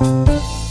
Música